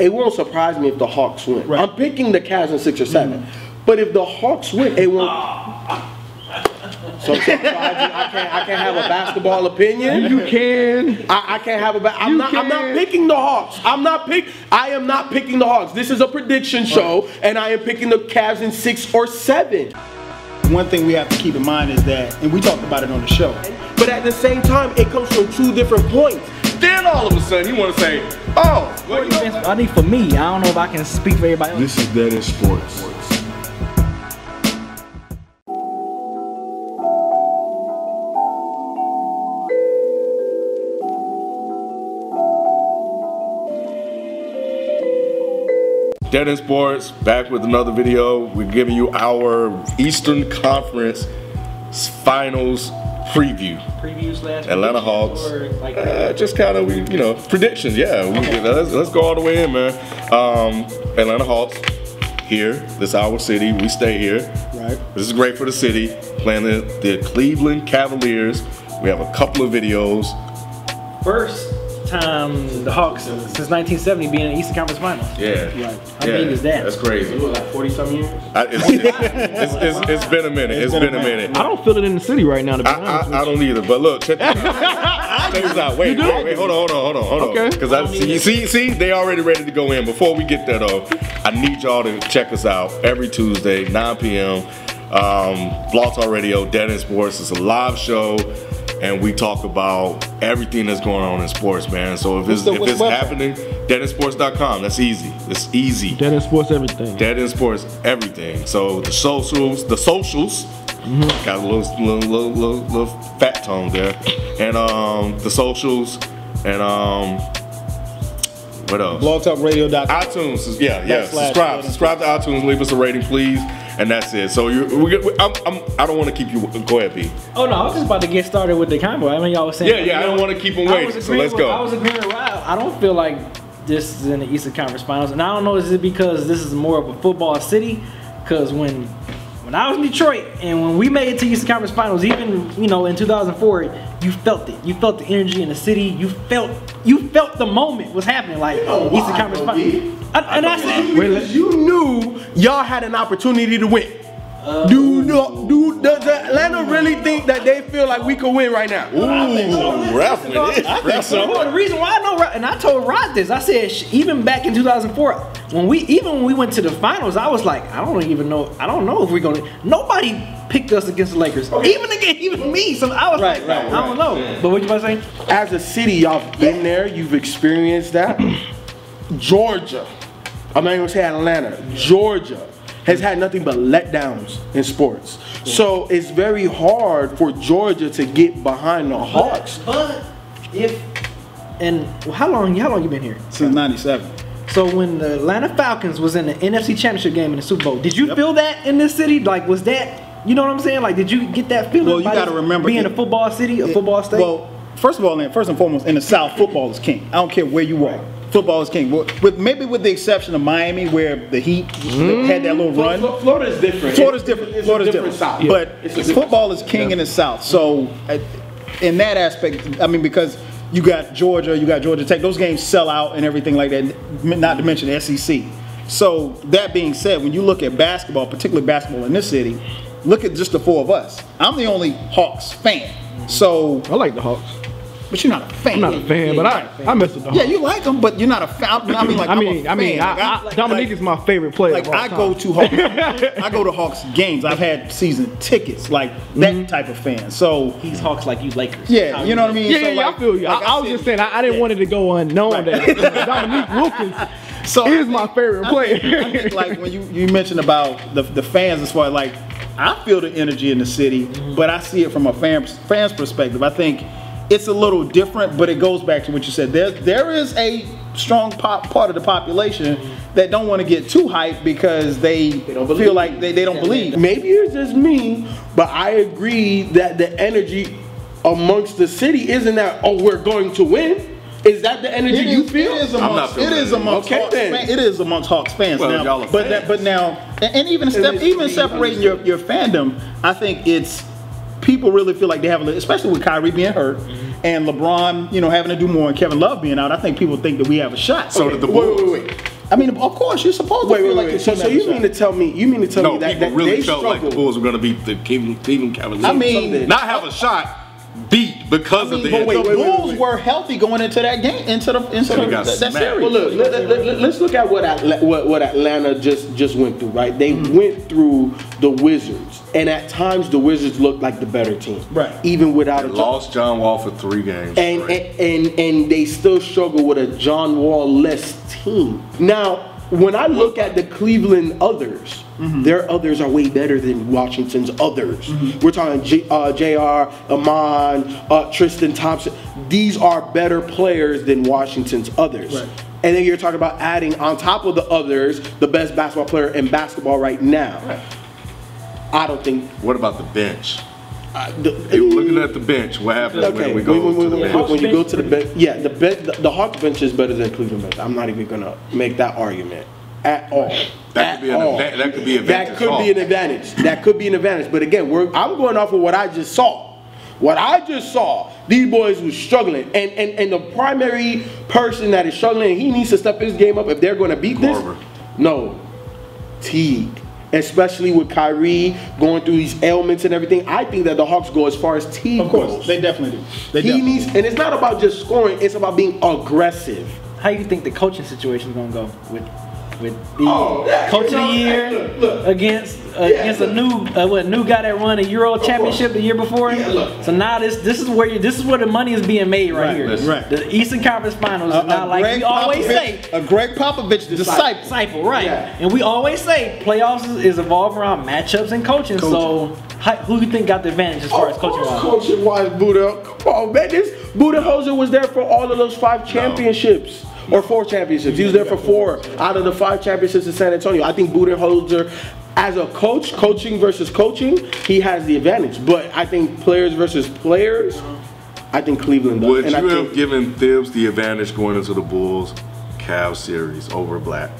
it won't surprise me if the Hawks win. Right. I'm picking the Cavs in six or 7 mm-hmm. But if the Hawks win, it won't. Ah. So, so, so I, can't I can't have a basketball opinion. You can. I, I can't have a. Ba- I'm You not. I'm not picking the Hawks. I'm not pick. I am not picking the Hawks. This is a prediction show, and I am picking the Cavs in six or seven. One thing we have to keep in mind is that, and we talked about it on the show. But at the same time, it comes from two different points. Then all of a sudden, you want to say, oh, well, you know? I think for me, I don't know if I can speak for everybody else. This is Dead End Sports. Dead End Sports, back with another video. We're giving you our Eastern Conference Finals preview. Previews slash Atlanta Hawks. like, Uh, just kind of, we you know, predictions. Yeah, we, let's, let's go all the way in, man. Um, Atlanta Hawks here. This is our city. We stay here. Right. This is great for the city. Playing the, the Cleveland Cavaliers. We have a couple of videos. First time the Hawks since 1970 being in the Eastern Conference Finals. Yeah. How yeah, big is that? That's crazy. Like forty some years. I, it's, it's, it's, it's been a minute. it's been a minute. I don't feel it in the city right now, to be I, honest. I, I don't either. But look, check, check this out. Wait, wait, wait, hold on, hold on, hold on, hold on. Okay. Because I see, see, see, they already ready to go in. Before we get that off, I need y'all to check us out every Tuesday, 9 p.m. Um, Blog Talk Radio, Dead End Sports. It's a live show. And we talk about everything that's going on in sports, man. So if it's the- if what's it's website? happening, deadendsports.com. That's easy. It's easy. Dead End sports, everything. Dead End sports, everything. So the socials, the socials, got a little, little, little, little, little fat tone there, and um, the socials, and um, what else? BlogTalkRadio.com. iTunes, yeah, yeah. Backslash Subscribe, subscribe to iTunes. Leave us a rating, please, and that's it. So you, we, we, I'm, I'm, I don't want to keep you. Go ahead. Oh no, I was just about to get started with the convo. I mean, y'all was saying. Yeah, yeah. I don't want to keep them waiting. So let's with- I was go. agreeing with Rob. I don't feel like this is in the Eastern Conference Finals, and I don't know is it because this is more of a football city? Because when when I was in Detroit and when we made it to Eastern Conference Finals, even you know in 2004, you felt it. You felt the energy in the city. You felt you felt the moment was happening. Like Eastern why, Conference though, B? Finals. And, and that's it. You knew y'all had an opportunity to win. Do no, do does Atlanta really think that they feel like we could win right now? Ooh, Ralph with it. I think so. Well, the reason why I know, and I told Rod this, I said even back in 2004, when we even when we went to the finals, I was like, I don't even know, I don't know if we're gonna. Nobody picked us against the Lakers, even again, even me. So I was Right, like, right, I don't know. But what you about to say? As a city, y'all been there, you've experienced that. Georgia, I'm not even gonna say Atlanta, Georgia has had nothing but letdowns in sports. So it's very hard for Georgia to get behind the Hawks. But if and how long how long you been here? Since 97. So when the Atlanta Falcons was in the NFC Championship game in the Super Bowl, did you feel that in this city? Like, was that you know what I'm saying? Like, did you get that feeling? Well, you gotta remember being it- a football city, a football state. Well, first of all, man, first and foremost, in the South, football is king. I don't care where you are. Football is king. With maybe with the exception of Miami, where the Heat mm-hmm. had that little run. Florida's different. Florida's It's- different. It's Florida's a different. South. But football is king in the South. So, in that aspect, I mean, because you got Georgia, you got Georgia Tech. Those games sell out and everything like that. Not to mention the SEC. So that being said, when you look at basketball, particularly basketball in this city, look at just the four of us. I'm the only Hawks fan. So, I like the Hawks. But you're not a fan. I'm not a fan, but I, I mess with the Hawks. Yeah, you like them, but you're not a fan. I mean, like I I'm mean, a I mean, fan. I, I, Like, Dominique like- is my favorite player. like of all I go to Hawks, I go to Hawks games. I've had season tickets, like that Mm-hmm. type of fan. So He's Hawks like you Lakers. yeah, you know what I mean. Yeah, so, yeah, yeah, I feel you. like I, I was said- just saying, I, I didn't want it to go unknown that Dominique Wilkins So is my favorite I player. think- I think, like when you you mentioned about the the fans as far as like I feel the energy in the city, Mm-hmm. but I see it from a fan fan's perspective. I think it's a little different, but it goes back to what you said. There there is a strong pop, part of the population that don't want to get too hyped because they, don't feel like they, they don't believe. Maybe it's just me, but I agree that the energy amongst the city isn't that oh we're going to win. Is that the energy It you feel? it is amongst, it is amongst Okay, Hawks then. it is amongst Hawks fans Well, now. y'all are but that, but now, and, and even step, even separating your, your fandom, I think it's people really feel like they have, a, especially with Kyrie being hurt and LeBron, you know, having to do more and Kevin Love being out. I think people think that we have a shot. So did the Bulls. wait, wait. I mean, of course, you're supposed to Wait, feel wait, like wait. So, so you mean to tell me? You mean to tell No, me that, people that really they felt like the? Bulls were going to beat the Cleveland, Cleveland Cavaliers. I mean, not have a shot, beat because of the. but wait, the wait, wait, Bulls wait. were healthy going into that game, into the into So the, they got that, that series. Well, look, let, let, let, us look at what, Atla- what what Atlanta just just went through. Right, they Mm-hmm. went through the Wizards, and at times the Wizards looked like the better team. Right. even without a lost John Wall for three games. and, straight. and and and they still struggle with a John Wall less team. Now, when I look at the Cleveland others, their others are way better than Washington's others. We're talking J, uh, Jr. Iman, uh, Tristan Thompson. These are better players than Washington's others. Right. And then you're talking about adding on top of the others the best basketball player in basketball right now. I don't think. what about the bench? Uh, the, looking at the bench, what happens Okay, when we go when, when- to the when- bench? when you go to the bench, yeah, the bench, the, the Hawks bench is better than Cleveland bench. I'm not even gonna make that argument at all. That could be an At all. adva- that could be That could be an advantage. That could be an advantage. But again, we're I'm going off of what I just saw. What I just saw, these boys were struggling, and and and the primary person that is struggling, he needs to step his game up if they're going to beat this. No, Teague. Especially with Kyrie going through these ailments and everything, I think that the Hawks go as far as Teague Of course, goes. they definitely do. They He definitely needs, and it's not about just scoring. It's about being aggressive. How you think the coaching situation is gonna go with with the Oh, yeah, coach you know, of the year hey, look, look. against uh, Yeah, against look. a new uh, what new guy that won a Euro championship the year before? Yeah, look. So now this this is where you this is where the money is being made right, Right, here. right. The Eastern Conference Finals A- is now like Gregg we always Popovich- say. a Gregg Popovich disciple. Disciple, right? Yeah. And we always say playoffs is, is evolved around matchups and coaching. So, how, who you think got the advantage as far as coaching wise? coaching wise, Buddha. Come on, man. This Budenholzer was there for all of those five championships. Or four championships. He was there for four out of the five championships in San Antonio. I think Budenholzer, as a coach, coaching versus coaching, he has the advantage. But I think players versus players, I think Cleveland does. Would And you I have given Thibs the advantage going into the Bulls Cavs series over Blatt?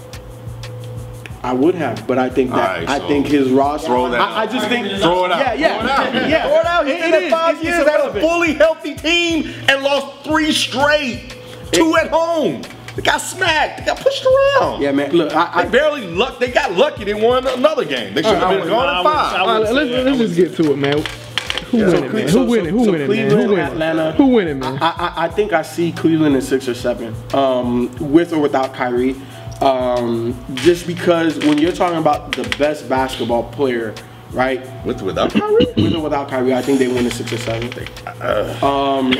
I would have, but I think that All right, I so think his roster. throw that I, I out. just think Throw it out. Yeah, yeah, Throw it out. yeah. Throw it out. He's It- been it five It's- years it's a fully healthy team and lost three straight. Two at home. They got smacked. They got pushed around. Yeah, man. Look, I, They I barely luck. They got lucky. They won another game. They should have been would- gone I would- five. Would right, let's, say let's just get to it, man. Who winning, man? so- Who winning? Who so winning, man? Who Cleveland, winning? Atlanta. Who winning, man? I, I, I think I see Cleveland in six or seven, um, with or without Kyrie. Um, just because when you're talking about the best basketball player, right? With or without Kyrie? With or without Kyrie, I think they win in six or seven. Um,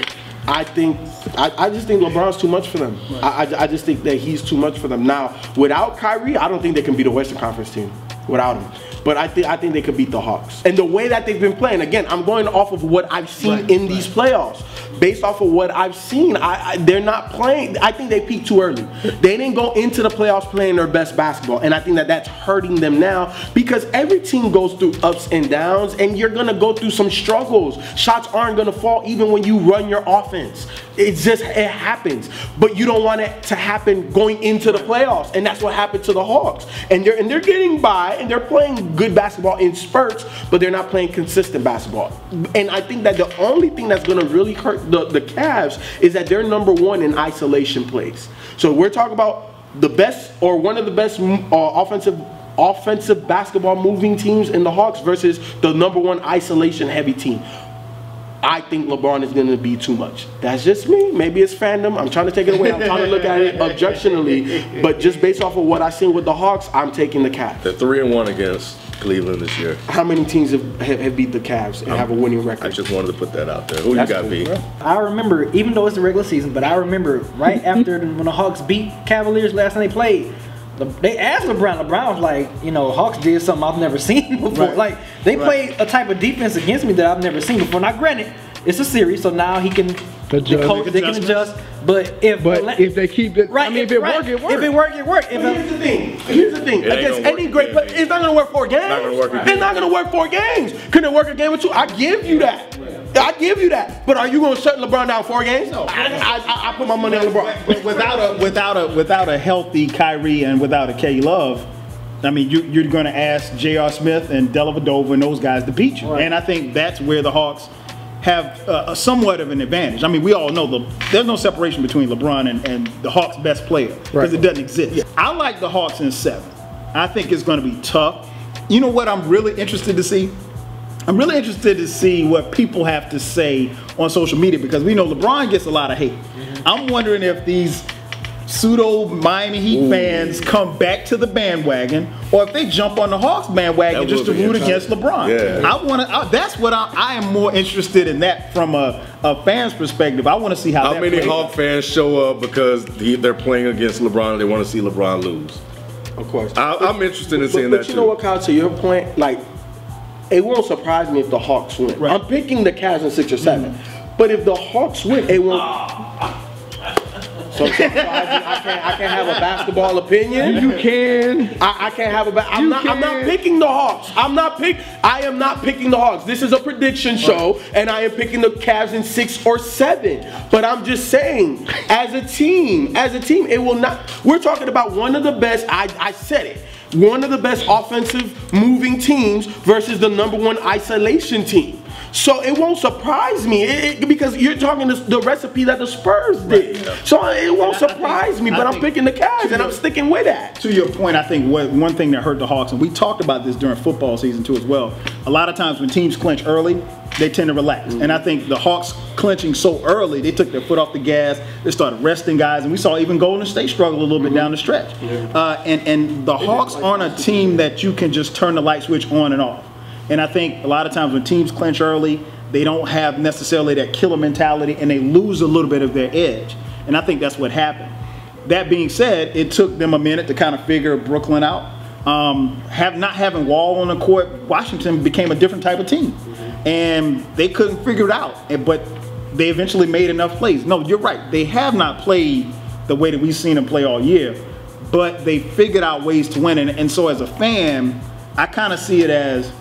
I think I, I just think LeBron's too much for them. I, I, I just think that he's too much for them. Now, without Kyrie, I don't think they can beat the Western Conference team without him. But I think I think they could beat the Hawks. And the way that they've been playing, again, I'm going off of what I've seen Right, in these playoffs. Based off of what I've seen, I, I they're not playing. I think they peaked too early. They didn't go into the playoffs playing their best basketball, and I think that that's hurting them now because every team goes through ups and downs, and you're gonna go through some struggles. Shots aren't gonna fall even when you run your offense. It just it happens, but you don't want it to happen going into the playoffs, and that's what happened to the Hawks. And they're and they're getting by, and they're playing good basketball in spurts, but they're not playing consistent basketball. And I think that the only thing that's gonna really hurt the, the Cavs is that they're number one in isolation plays. So we're talking about the best or one of the best uh, offensive offensive basketball moving teams in the Hawks versus the number one isolation heavy team. I think LeBron is going to be too much. That's just me. Maybe it's fandom. I'm trying to take it away. I'm trying to look at it objectionally. But just based off of what I've seen with the Hawks, I'm taking the Cavs. They're three and one against Cleveland this year. How many teams have, have, have beat the Cavs and have a winning record? I just wanted to put that out there. Who That's you got, cool, B? bro. I remember, even though it's the regular season, but I remember right after the- when the Hawks beat Cavaliers last time they played, Le- they asked LeBron. LeBron was like, you know, Hawks did something I've never seen before. Right. Like they Right. played a type of defense against me that I've never seen before. Now, granted, it's a series, so now he can the Adjust. coach, they can adjust. But if But Atla- if they keep it, right, I mean, if it right, work, it work. If it work, it work. If But here's the thing. Here's the thing. It Against any great again, player, it's not gonna work four games. not gonna work again. It's not gonna work four games. Can it work a game or two? I give you that. I give you that. But are you gonna shut LeBron down four games? No. I, I, I, I put my money on LeBron. Without a without a without a healthy Kyrie and without a K Love, I mean, you, you're going to ask J.R. Smith and Dellavedova and those guys to beat you. Right. And I think that's where the Hawks have uh, a somewhat of an advantage. I mean, we all know the, there's no separation between LeBron and, and the Hawks' best player because Right. it doesn't exist. I like the Hawks in seven. I think it's going to be tough. You know what I'm really interested to see? I'm really interested to see what people have to say on social media because we know LeBron gets a lot of hate. I'm wondering if these pseudo Miami Heat fans come back to the bandwagon or if they jump on the Hawks bandwagon That just to root against. LeBron. Yeah. I want to. That's what I, I am more interested in that from a, a fan's perspective. I want to see how. How that many plays out. Hawk fans show up because he, they're playing against LeBron and they want to see LeBron lose? Of course. I, I'm interested in But, seeing but that But you too. know what, Kyle, to your point, like, it won't surprise me if the Hawks win. Right. I'm picking the Cavs in six or 7 mm-hmm. But if the Hawks win, it won't. Ah, So I can't, I can't have a basketball opinion. You can. I, I can't have a. You not. I'm not picking the Hawks. I'm not pick. I am not picking the Hawks. This is a prediction show, and I am picking the Cavs in six or seven. But I'm just saying, as a team, as a team, it will not. We're talking about one of the best. I, I said it. One of the best offensive moving teams versus the number one isolation team. So it won't surprise me it, it- because you're talking the, the recipe that the Spurs did. So it won't I think- surprise me, but I'm picking the Cavs and I'm sticking with that. to your point, I think what one thing that hurt the Hawks, and we talked about this during football season too as well. A lot of times when teams clinch early, they tend to relax, and I think the Hawks clinching so early, they took their foot off the gas. They started resting guys, and we saw even Golden State struggle a little bit down the stretch. Uh, and and the Hawks aren't a team that you can just turn the light switch on and off. And I think a lot of times when teams clinch early, they don't have necessarily that killer mentality, and they lose a little bit of their edge. And I think that's what happened. That being said, it took them a minute to kind of figure Brooklyn out. Um, have not having Wall on the court, Washington became a different type of team, and they couldn't figure it out. But they eventually made enough plays. No, you're right. They have not played the way that we've seen them play all year, but they figured out ways to win. And, and so, as a fan, I kind of see it as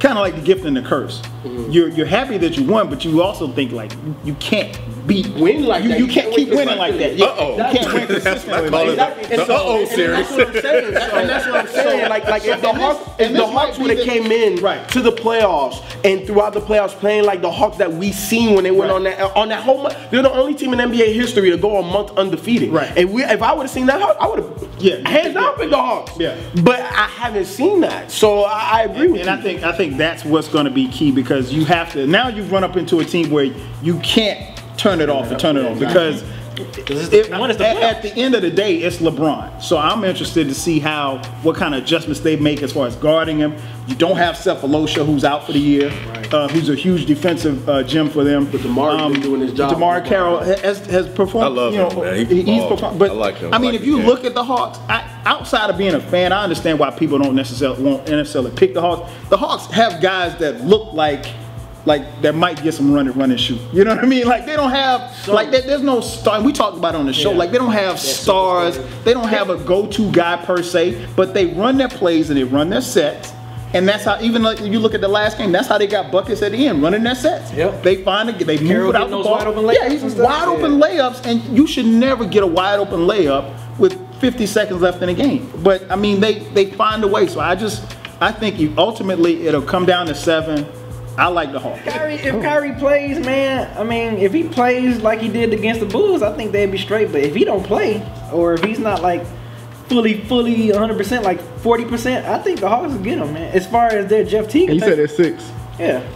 kind of like the gift and the curse. Mm-hmm. You're you're happy that you won, but you also think like you can't beat Win like you, that. you You can't can't keep winning like that. Yeah, Uh-oh. You can't win consistently. like that. And The so- uh-oh and. That's what I'm saying. and that's what I'm saying. Like, like if the Hawks, if the Hawks would have came in Right. to the playoffs and throughout the playoffs playing like the Hawks that we seen when they went on that on that whole month, they're the only team in NBA history to go a month undefeated. Right. And we, if I would have seen that, I would have Yeah. hands down picked the Hawks. Yeah. But I haven't seen that, so I, I agree with And you. I think I think that's what's going to be key because you have to now you've run up into a team where you can't turn it off and turn it on because it's if- the- one is the at, at the end of the day it's LeBron. So I'm interested to see how what kind of adjustments they make as far as guarding him. You don't have Sefolosha who's out for the year, uh, who's a huge defensive uh, gem for them. But DeMarre been doing his job. DeMarre Carroll has, has performed. I love you know, him, man. He he- he's balls. performed. But I like him. I I mean, like if you his look at the Hawks, I, outside of being a fan, I understand why people don't necessarily won't necessarily pick the Hawks. The Hawks have guys that look like like that might get some running, and run and shoot. You know what I mean? Like they don't have like there- there's no star. We talked about it on the show. Yeah. Like they don't have stars. They don't have a go-to guy per se. But they run their plays and they run their sets. And that's how even like you look at the last game. That's how they got buckets at the end, running their sets. Yep. They find it. They move it out the ball. wide open yeah, he's wide open layups, and you should never get a wide open layup with 50 seconds left in the game. But I mean, they they find a way. So I just I think you ultimately it'll come down to seven. I like the Hawks. Kyrie, if Kyrie plays, man, I mean, if he plays like he did against the Bulls, I think they'd be straight. But if he don't play, or if he's not like fully, fully 100%, like 40%, I think the Hawks will get him, man. As far as their Jeff Teague, You said it's six. yeah.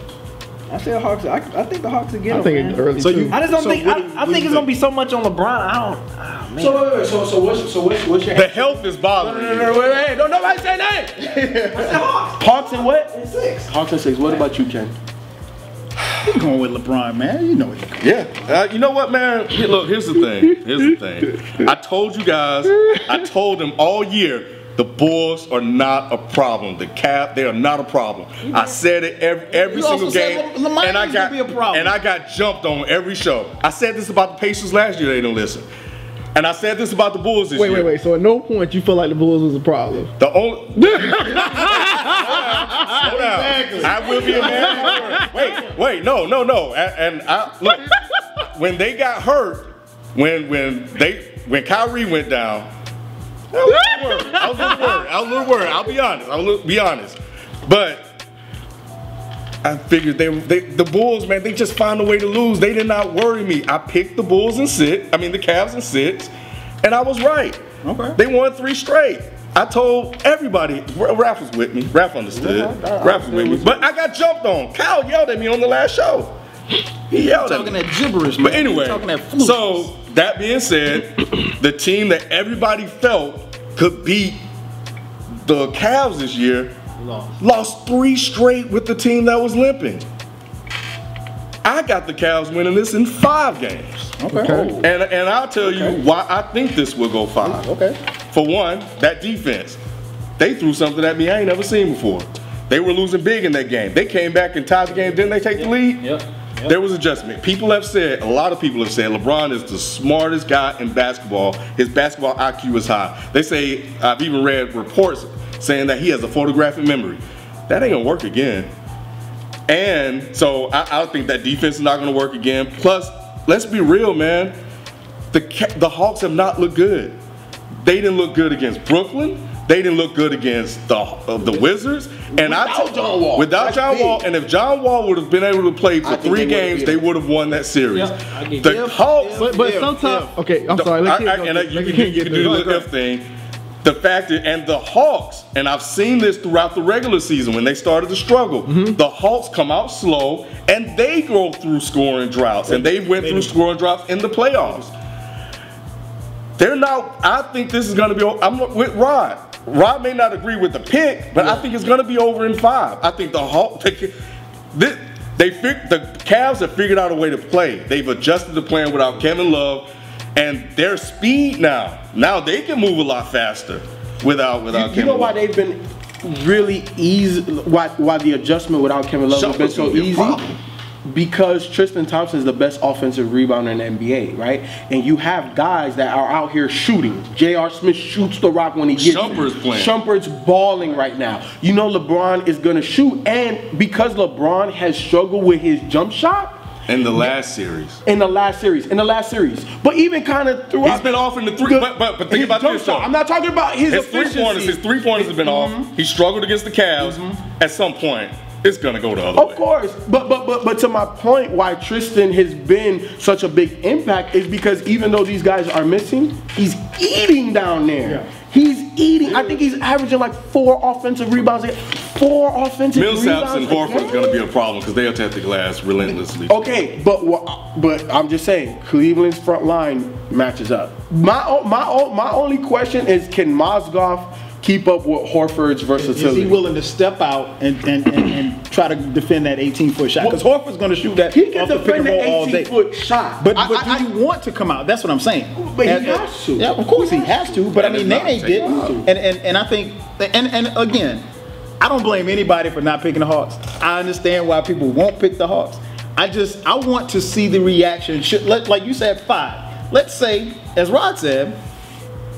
I said Hawks. I, I think the Hawks will get I him, think man. early So you- I just don't So think. what I, do- I what think it's gonna be so much on LeBron. I don't. Man. so wait, wait, so so what's so what's, what's your The health is No, bothering no, you. no, wait, wait, don't nobody say that. Hawks and what? six. Hawks and six. What about you, Ken? You're going with LeBron, man. You know it. Yeah. Uh, you know what, man? Look, here's the thing. Here's the thing. I told you guys, I told them all year, the Bulls are not a problem. The Cap, they are not a problem. I said it every, every You single also game. And I got be a problem. and I got jumped on every show. I said this about the Pacers last year, they didn't listen. And I said this about the Bulls this Wait, year. wait, wait. So at no point you feel like the Bulls was a problem. The only. Hold on. I will be a man. of my word. Wait, wait, no, no, no. And, and I look when they got hurt, when when they when Kyrie went down, I was a little worried. I was a little worried. I was a little worried. I'll be honest. I'll be honest. But I figured they, they the Bulls, man, they just find a way to lose. They did not worry me. I picked the Bulls and sit. I mean the Cavs and six, and I was right. Okay. They won three straight. I told everybody. Ra- Raph was with me. Raph understood. Yeah, I- I Raph was with me. But I got jumped on. Kyle yelled at me on the last show. He yelled at me. Talking me. that gibberish, man. But anyway, Talking that fluke. so that being said, the team that everybody felt could beat the Cavs this year Lost. lost three straight with the team that was limping. I got the Cavs winning this in five games. okay. And, and I'll tell you why I think this will go five. Okay. For one, that defense. They threw something at me I ain't never seen before. They were losing big in that game. They came back and tied the game. Didn't they take the lead? Yep. Yep. There was adjustment. People have said, a lot of people have said, LeBron is the smartest guy in basketball. His basketball IQ is high. They say, I've even read reports saying that he has a photographic memory. That ain't gonna work again. And so I, I think that defense is not gonna work again. Plus, let's be real, man. The the Hawks have not looked good. They didn't look good against Brooklyn. They didn't look good against the uh, the Wizards. And I Without John Wall. Without That's John big. Wall, and if John Wall would have been able to play for three they games, they would have won that series. Yep, I give the you- Hawks. But, but If- sometimes, if- okay, I'm sorry. I, Let I, Ken and. I, you, Let can, Ken you get can do the ahead. if thing. The fact is, and the Hawks, and I've seen this throughout the regular season when they started to struggle. Mm-hmm. The Hawks come out slow, and they go through scoring droughts, and they went through scoring droughts in the playoffs. They're not, I think this is going to be. I'm with Rod. Rod may not agree with the pick, but I think it's going to be over in five. I think the Hawks. They, they fig, the Cavs have figured out a way to play. They've adjusted the plan without Kevin Love, and their speed now. Now they can move a lot faster without without You Kevin. know why they've been really easy? Why why the adjustment without Kevin Love has been so gonna be a easy? problem. Because Tristan Thompson is the best offensive rebounder in the NBA, right? And you have guys that are out here shooting. J.R. Smith shoots the rock when he gets Shumpert's it. playing. Shumpert's balling right now. You know LeBron is gonna shoot, and because LeBron has struggled with his jump shot in the last series. in the last series, in the last series, but even kind of throughout, He's been off in the three. But but, but think about jump this. though. I'm not talking about his, His three efficiency. pointers, his three pointers have been mm-hmm. off. He struggled against the Cavs. Mm-hmm. At some point, it's gonna go the other way. Of course, but but but but to my point, why Tristan has been such a big impact is because even though these guys are missing, he's eating down there. He's eating. I think he's averaging like four offensive rebounds. a- Four offensive rebounds. Millsap's and rebounds. a Horford's gonna be a problem because they'll test the glass relentlessly. Okay, but but I'm just saying, Cleveland's front line matches up. My my my only question is, can Mozgov keep up with Horford's versatility. Is versatility? he willing to step out and, and, and, and try to defend that 18 foot shot? Because Horford's going to shoot that He can off the defend roll all day. 18 foot shot. But, I- but I- do you want to come out? That's what I'm saying. But he And- has to. Yeah, of course he has to. But I mean, it's Nene didn't. out. And, and and I think and and again, I don't blame anybody for not picking the Hawks. I understand why people won't pick the Hawks. I just I want to see the reaction. Should let like you said five. Let's say, as Rod said,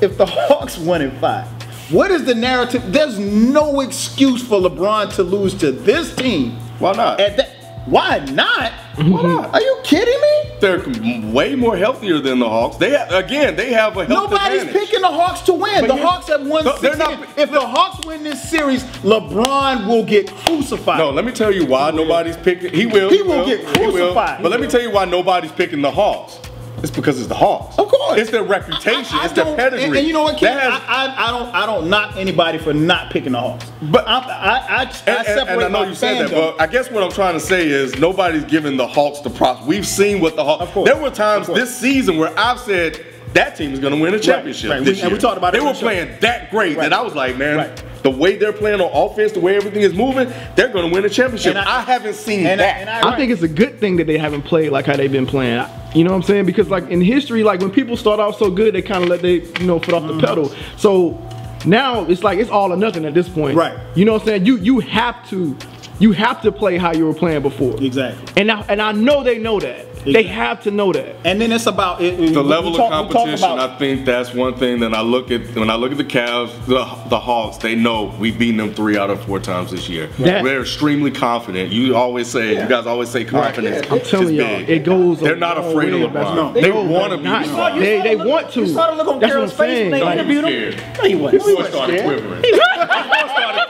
if the Hawks won in five, what is the narrative? There's no excuse for LeBron to lose to this team. Why not? At that, why not? Why not? Are you kidding me? They're way more healthier than the Hawks. They have, again, they have a health Nobody's advantage. picking the Hawks to win. the you- Hawks have won. No, they're not- if the Hawks win this series, LeBron will get crucified. No, let me tell you why nobody's picking. He will. He will get He will. crucified. But let me tell you why nobody's picking the Hawks. It's because it's the Hawks. Of course. It's their reputation. I- I it's their pedigree. And, and you know what, Ken? Has- I, I, I don't I don't knock anybody for not picking the Hawks. But- I I, I, and, separate and- and I know you said that, but I guess what I'm trying to say is nobody's giving the Hawks the props. We've seen what the Hawks. Of course. There were times this season where I've said that team is going to win a championship. right. This We- and we talked about it They were the playing that great Right. that I was like, man, Right. The way they're playing on offense, the way everything is moving, they're going to win a championship. And I- I, haven't seen and I- that. and I- I think it's a good thing that they haven't played like how they've been playing. You know what I'm saying? Because like in history, like when people start off so good, they kind of let they you know foot off Mm-hmm. the pedal. So now it's like it's all or nothing at this point. Right. You know what I'm saying? You you have to you have to play how you were playing before. Exactly. And I and I know they know that. They have to know that. And then it's about it, the we- we level talk- of competition. I think that's one thing that I look at when I look at the Cavs, the, the Hawks. They know we've beaten them three out of four times this year. That- We're extremely confident. You always say, you guys always say confidence. I'm telling y'all, big. it goes. They're not afraid way, of that's LeBron. not- They no, wanna they're not. LeBron. They, they look- want to. You saw the look on That's Carroll's what I'm face when saying. they Like, interviewed him. No, he wasn't. His voice started quivering.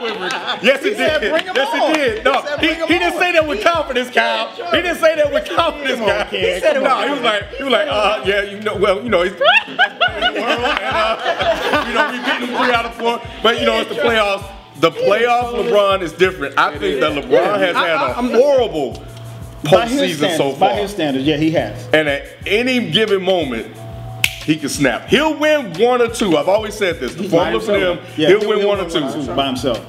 Started. Yes, it said, did. "Bring Yes, on." it did. No, He he, he didn't say that with confidence, Kyle. He didn't say that with confidence, Kyle. He said it. No, he was like, he was like, uh, yeah, you know, well, you know, he's the best player in the world, and uh, you know, we beat him three out of four. But you know, it's the playoffs. The playoff LeBron is different. I think that LeBron has had a horrible by postseason so by far. his standards, yeah, he has. And at any given moment, he can snap. He'll win one or two. I've always said this. The By formula for him, himself. Yeah, he'll, win one or two. by himself.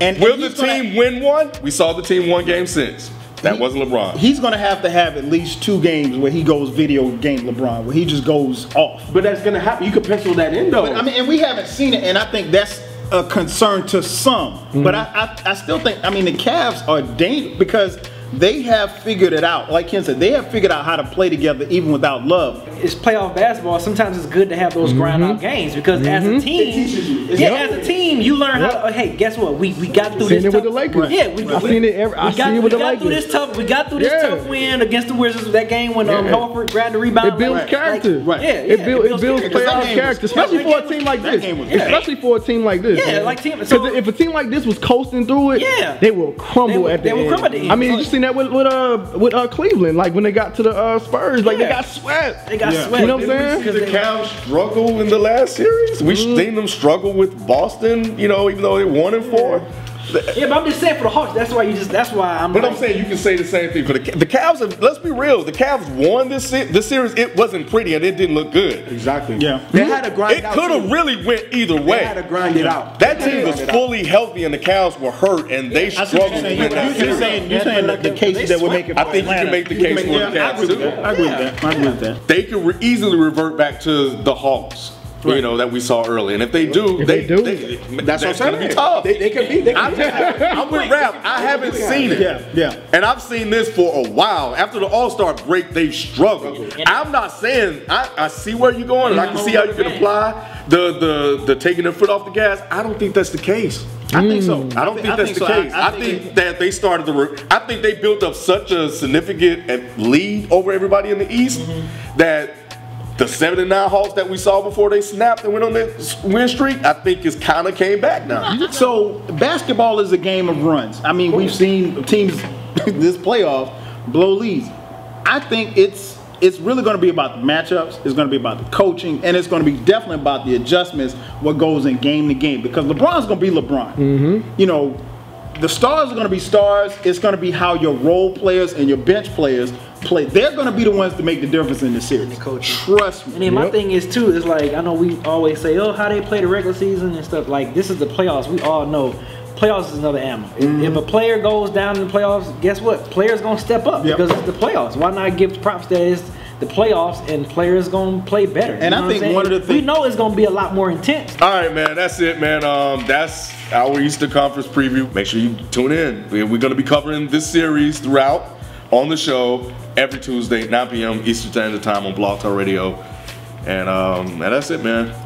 And Will and the he's gonna- team win one? We saw the team one game since. That wasn't LeBron. He's going to have to have at least two games where he goes video game LeBron, where he just goes off. But that's gonna happen. You could pencil that in though. But I mean, and we haven't seen it, and I think that's a concern to some. But mm-hmm. I, I, I still think, I mean, the Cavs are dangerous because they have figured it out. Like Ken said, they have figured out how to play together even without love. it's playoff basketball. Sometimes it's good to have those grind out games because as a team, teaches you. It's- yeah, Yep. as a team, you learn how. To, hey, guess what? We we got through Seen this. it with tough, the Lakers. Yeah, we, I've we, seen it every- I've we got, seen it with the got through Lakers. this tough. We got through this Yeah. tough win against the Wizards. That game when um, Yeah. Horford grabbed the rebound. It builds like- character. Like, yeah, It, yeah, build, it builds character. That playoff character, was- especially for a team like this. Especially for a team like this. Yeah, like team- so- Because if a team like this was coasting through it, Yeah. they will crumble at the end. they will crumble at the end. I mean, you seen that with with uh with uh Cleveland, like when they got to the uh, Spurs, like they got swept. They got Yeah. swept. You know what I'm saying? Because the they- Cavs struggle in the last series. We Mm-hmm. seen them struggle with Boston. You know, even though they one and four. Yeah, but I'm just saying for the Hawks. That's why you just. That's why I'm. But like, I'm saying you can say the same thing for the the Cavs. Have, let's be real. The Cavs won this this series. It wasn't pretty and it didn't look good. exactly. Yeah. They had to grind It could have really went either way. They had to grind it out. That They had to team was grind it out. fully healthy and the Cavs were hurt and they I see what struggled you're saying. You- that You're saying, you're saying that the cases that we're making. I for think you can make the case for the yeah, I Cavs agree with too. that. I agree with that. I agree with that. They could re- easily revert back to the Hawks. You know that we saw early, and if they do, If they, they do, they- That's what I'm gonna be tough. They, they can be. They I'm, I'm with Rap. I haven't seen it. Yeah, yeah. And I've seen this for a while. After the All Star break, they've struggled. I'm not saying I, I see where you're going, and I can see how you can apply the the the taking their foot off the gas. I don't think that's the case. I think so. I don't think that's the so. case. I, think, that they started the. Re- I think they built up such a significant uh, lead over everybody in the East that the seven and nine Hawks that we saw before they snapped and went on their win streak, I think is kind of came back now. So basketball is a game of runs. I mean, we've seen teams this playoff blow leads. I think it's it's really going to be about the matchups. It's going to be about the coaching, and it's going to be definitely about the adjustments. What goes in game to game because LeBron's going to be LeBron. Mm-hmm. You know, the stars are going to be stars. It's going to be how your role players and your bench players play. They're going to be the ones to make the difference in the series. the. Trust me. And then my Yep. thing is too is like I know we always say oh how they play the regular season and stuff like this is the playoffs. We all know playoffs is another animal. If- Mm-hmm. If, a player goes down in the playoffs, guess what? Players gonna step up Yep. because it's the playoffs. Why not give props that it's the playoffs and players gonna play better? And I know what I'm think one of the things we know it's gonna be a lot more intense. All right, man. That's it, man. Um, that's our Easter Conference preview. Make sure you tune in. We're going to be covering this series throughout on the show every Tuesday, 9 p.m. Eastern Standard Time on Blog Talk Radio. And um, and that's it, man.